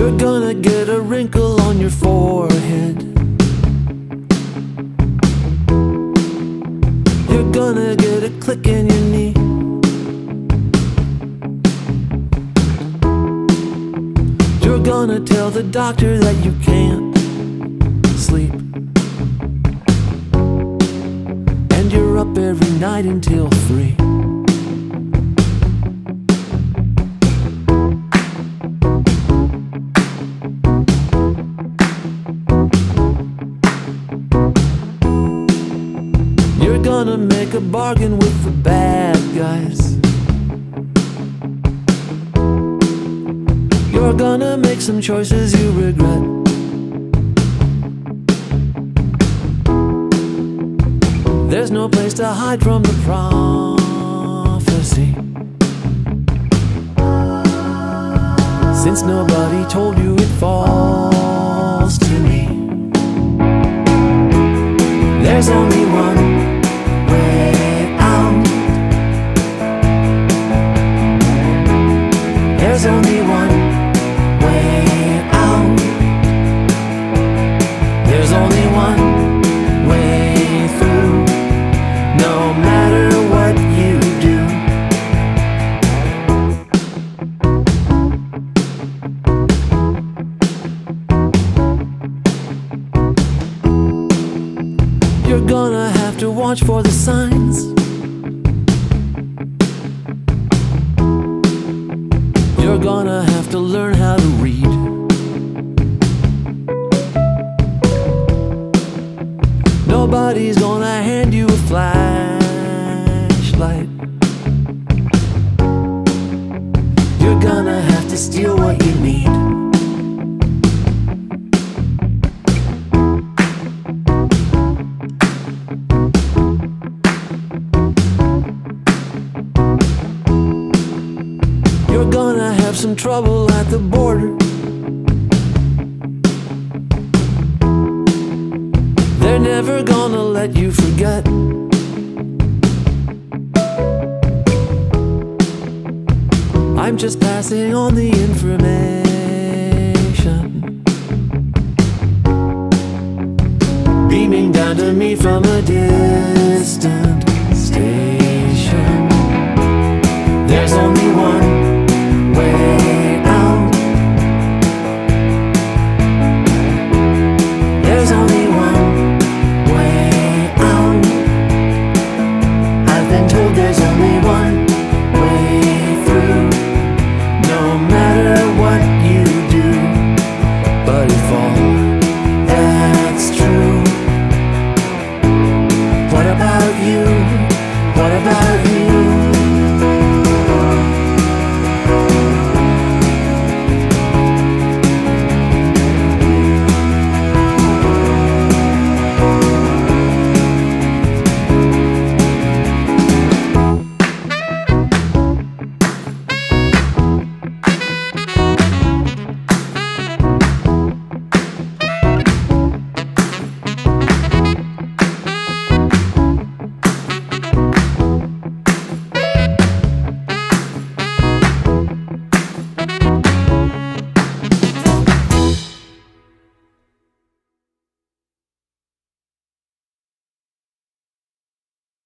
You're gonna get a wrinkle on your forehead. You're gonna get a click in your knee. You're gonna tell the doctor that you can't sleep. And you're up every night until three. Gonna make a bargain with the bad guys. You're gonna make some choices you regret. There's no place to hide from the prophecy. Since nobody told you it falls to me. There's only one watch for the signs. You're gonna have to learn how to read. Nobody's gonna hand you a flashlight. You're gonna have to steal some trouble at the border. They're never gonna let you forget. I'm just passing on the information. Beaming down to me from a distance. been told there's only one way through No matter what you do But if all that's true What about you? What about